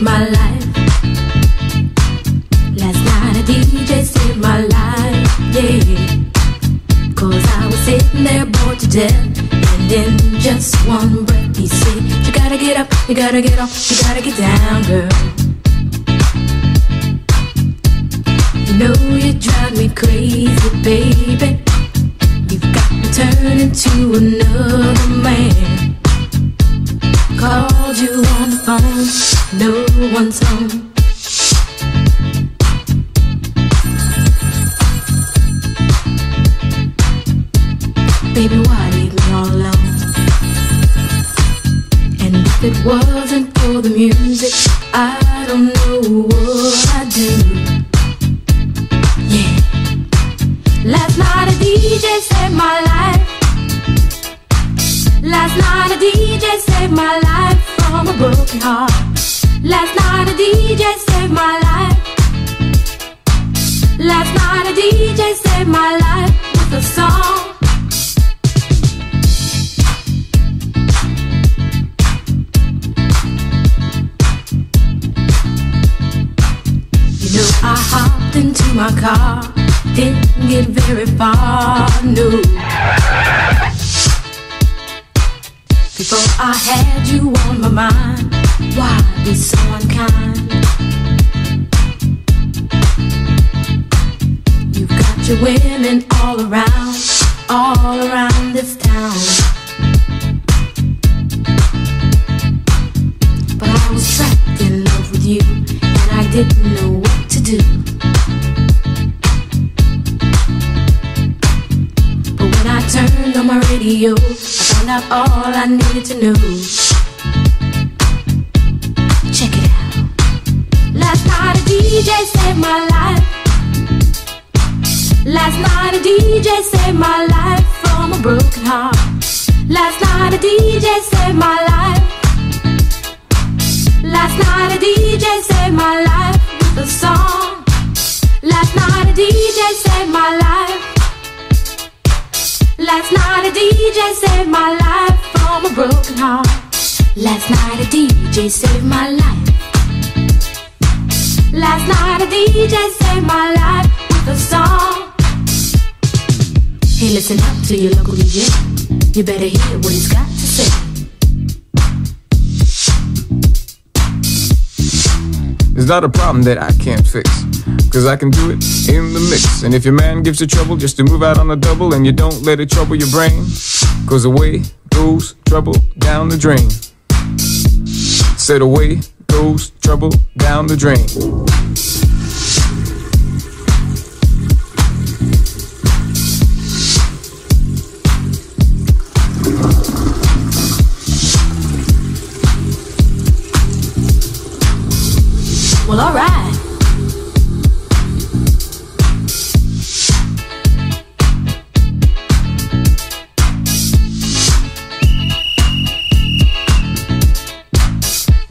my life. Last night a DJ saved my life, yeah. Cause I was sitting there bored to death. And in just one breath, he said, You gotta get up, you gotta get off, you gotta get down, girl. You know you drive me crazy, baby. You've got to turn into another man. Called you on phone, no one's home. Baby, why leave me all alone? And if it wasn't for the music, I don't know what I'd my car, didn't get very far, no. Before I had you on my mind, why be so unkind? You've got your women all around, all around this town. But I was trapped in love with you, and I didn't know my radio, I found out all I needed to know. Check it out. Last night a DJ saved my life. Last night a DJ saved my life from a broken heart. Last night a DJ saved my life. Last night a DJ saved my life with a song. Last night a DJ saved my life. Last night a DJ saved my life from a broken heart. Last night a DJ saved my life. Last night a DJ saved my life with a song. Hey, listen up to your local DJ. You better hear what he's got to say. It's not a problem that I can't fix. Cause I can do it in the mix. And if your man gives you trouble just to move out on the double and you don't let it trouble your brain, cause away goes trouble down the drain. Said away goes trouble down the drain.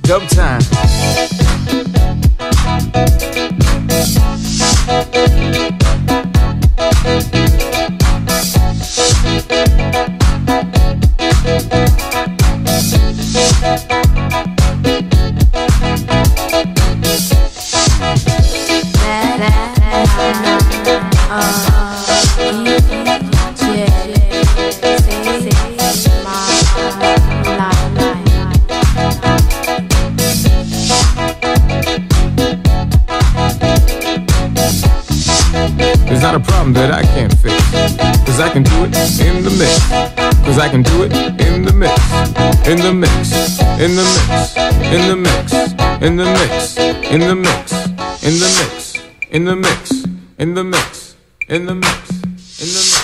dub time. Uh, uh, uh, not a problem that I can't fix. Cause I can do it in the mix. Cause I can do it in the mix. In the mix. In the mix. In the mix. In the mix. In the mix. In the mix. In the mix. In the mix. In the mix. In the mix.